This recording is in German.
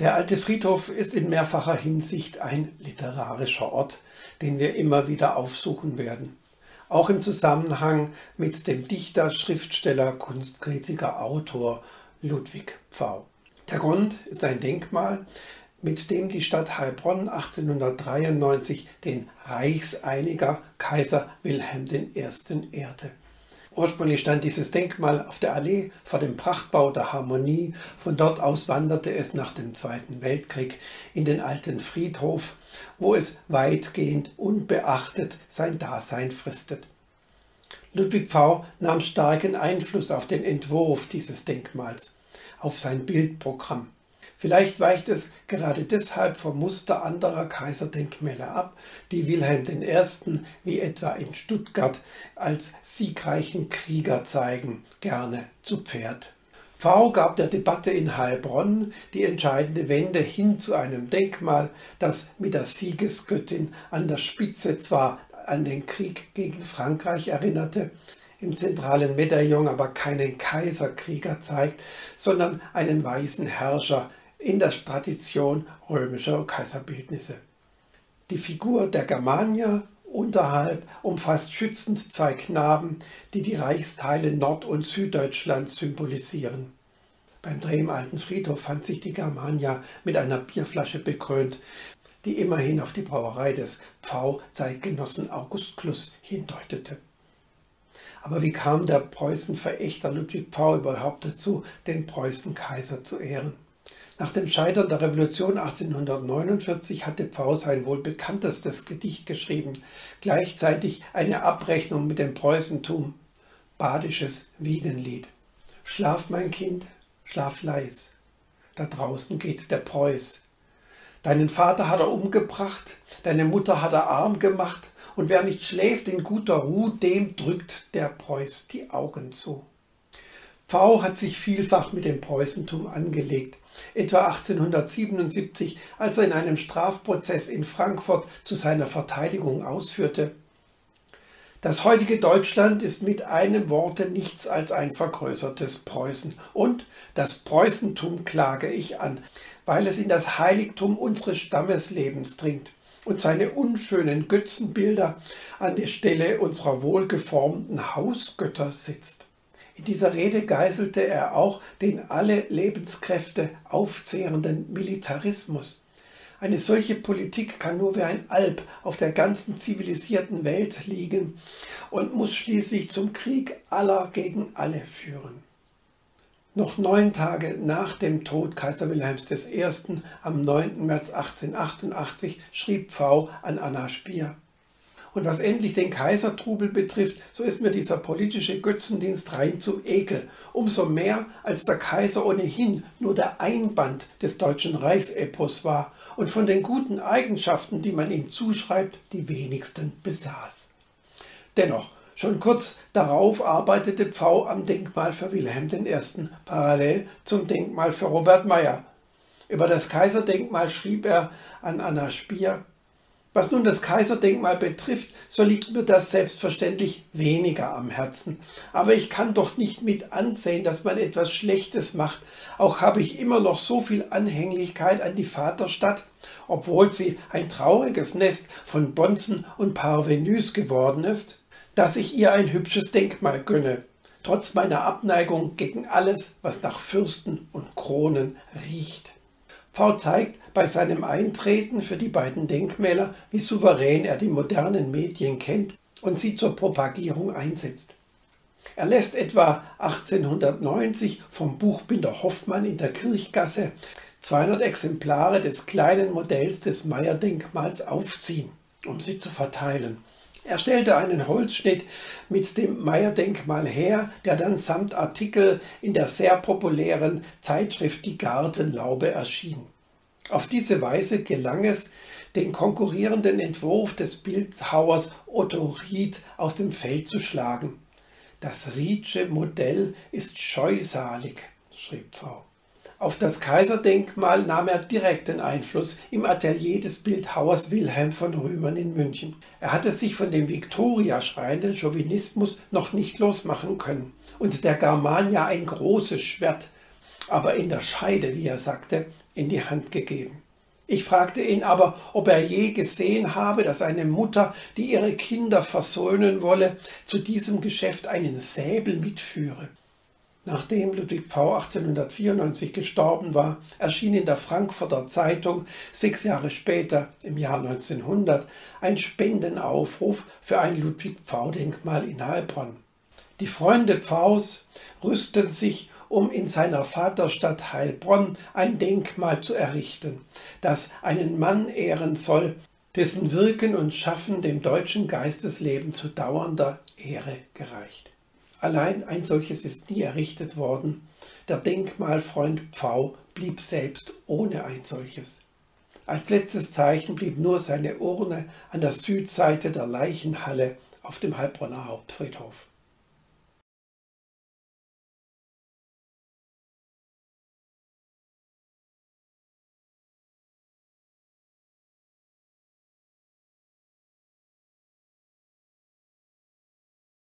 Der alte Friedhof ist in mehrfacher Hinsicht ein literarischer Ort, den wir immer wieder aufsuchen werden. Auch im Zusammenhang mit dem Dichter, Schriftsteller, Kunstkritiker, Autor Ludwig Pfau. Der Grund ist ein Denkmal, mit dem die Stadt Heilbronn 1893 den Reichseiniger Kaiser Wilhelm I. ehrte. Ursprünglich stand dieses Denkmal auf der Allee vor dem Prachtbau der Harmonie. Von dort aus wanderte es nach dem Zweiten Weltkrieg in den alten Friedhof, wo es weitgehend unbeachtet sein Dasein fristet. Ludwig V. nahm starken Einfluss auf den Entwurf dieses Denkmals, auf sein Bildprogramm. Vielleicht weicht es gerade deshalb vom Muster anderer Kaiserdenkmäler ab, die Wilhelm I., wie etwa in Stuttgart, als siegreichen Krieger zeigen, gerne zu Pferd. V gab der Debatte in Heilbronn die entscheidende Wende hin zu einem Denkmal, das mit der Siegesgöttin an der Spitze zwar an den Krieg gegen Frankreich erinnerte, im zentralen Medaillon aber keinen Kaiserkrieger zeigt, sondern einen weisen Herrscher, in der Tradition römischer Kaiserbildnisse. Die Figur der Germanier unterhalb umfasst schützend zwei Knaben, die die Reichsteile Nord- und Süddeutschlands symbolisieren. Beim Dreh im alten Friedhof fand sich die Germania mit einer Bierflasche bekrönt, die immerhin auf die Brauerei des Pfau-Zeitgenossen August Kluss hindeutete. Aber wie kam der Preußenverächter Ludwig Pfau überhaupt dazu, den Preußenkaiser zu ehren? Nach dem Scheitern der Revolution 1849 hatte Pfau sein wohl bekanntestes Gedicht geschrieben, gleichzeitig eine Abrechnung mit dem Preußentum, badisches Wiegenlied. Schlaf, mein Kind, schlaf leis, da draußen geht der Preuß. Deinen Vater hat er umgebracht, deine Mutter hat er arm gemacht, und wer nicht schläft in guter Ruhe, dem drückt der Preuß die Augen zu. Pfau hat sich vielfach mit dem Preußentum angelegt, etwa 1877, als er in einem Strafprozess in Frankfurt zu seiner Verteidigung ausführte. Das heutige Deutschland ist mit einem Worte nichts als ein vergrößertes Preußen. Und das Preußentum klage ich an, weil es in das Heiligtum unseres Stammeslebens dringt und seine unschönen Götzenbilder an die Stelle unserer wohlgeformten Hausgötter setzt. In dieser Rede geißelte er auch den alle Lebenskräfte aufzehrenden Militarismus. Eine solche Politik kann nur wie ein Alp auf der ganzen zivilisierten Welt liegen und muss schließlich zum Krieg aller gegen alle führen. Noch neun Tage nach dem Tod Kaiser Wilhelms I. am 9. März 1888 schrieb Pfau an Anna Spier. Und was endlich den Kaisertrubel betrifft, so ist mir dieser politische Götzendienst rein zu Ekel. Umso mehr, als der Kaiser ohnehin nur der Einband des deutschen Reichsepos war und von den guten Eigenschaften, die man ihm zuschreibt, die wenigsten besaß. Dennoch, schon kurz darauf arbeitete Pfau am Denkmal für Wilhelm I. parallel zum Denkmal für Robert Meyer. Über das Kaiserdenkmal schrieb er an Anna Spier, was nun das Kaiserdenkmal betrifft, so liegt mir das selbstverständlich weniger am Herzen. Aber ich kann doch nicht mit ansehen, dass man etwas Schlechtes macht. Auch habe ich immer noch so viel Anhänglichkeit an die Vaterstadt, obwohl sie ein trauriges Nest von Bonzen und Parvenus geworden ist, dass ich ihr ein hübsches Denkmal gönne, trotz meiner Abneigung gegen alles, was nach Fürsten und Kronen riecht. V zeigt bei seinem Eintreten für die beiden Denkmäler, wie souverän er die modernen Medien kennt und sie zur Propagierung einsetzt. Er lässt etwa 1890 vom Buchbinder Hoffmann in der Kirchgasse 200 Exemplare des kleinen Modells des Meyer-Denkmals aufziehen, um sie zu verteilen. Er stellte einen Holzschnitt mit dem Meyer-Denkmal her, der dann samt Artikel in der sehr populären Zeitschrift Die Gartenlaube erschien. Auf diese Weise gelang es, den konkurrierenden Entwurf des Bildhauers Otto Ried aus dem Feld zu schlagen. Das Riedsche Modell ist scheusalig, schrieb V. Auf das Kaiserdenkmal nahm er direkten Einfluss im Atelier des Bildhauers Wilhelm von Römern in München. Er hatte sich von dem Viktoria schreienden Chauvinismus noch nicht losmachen können und der Germania ein großes Schwert aber in der Scheide, wie er sagte, in die Hand gegeben. Ich fragte ihn aber, ob er je gesehen habe, dass eine Mutter, die ihre Kinder versöhnen wolle, zu diesem Geschäft einen Säbel mitführe. Nachdem Ludwig V 1894 gestorben war, erschien in der Frankfurter Zeitung sechs Jahre später, im Jahr 1900, ein Spendenaufruf für ein Ludwig Pfau-Denkmal in Heilbronn. Die Freunde Pfaus rüsten sich um in seiner Vaterstadt Heilbronn ein Denkmal zu errichten, das einen Mann ehren soll, dessen Wirken und Schaffen dem deutschen Geistesleben zu dauernder Ehre gereicht. Allein ein solches ist nie errichtet worden. Der Denkmalfreund Pfau blieb selbst ohne ein solches. Als letztes Zeichen blieb nur seine Urne an der Südseite der Leichenhalle auf dem Heilbronner Hauptfriedhof.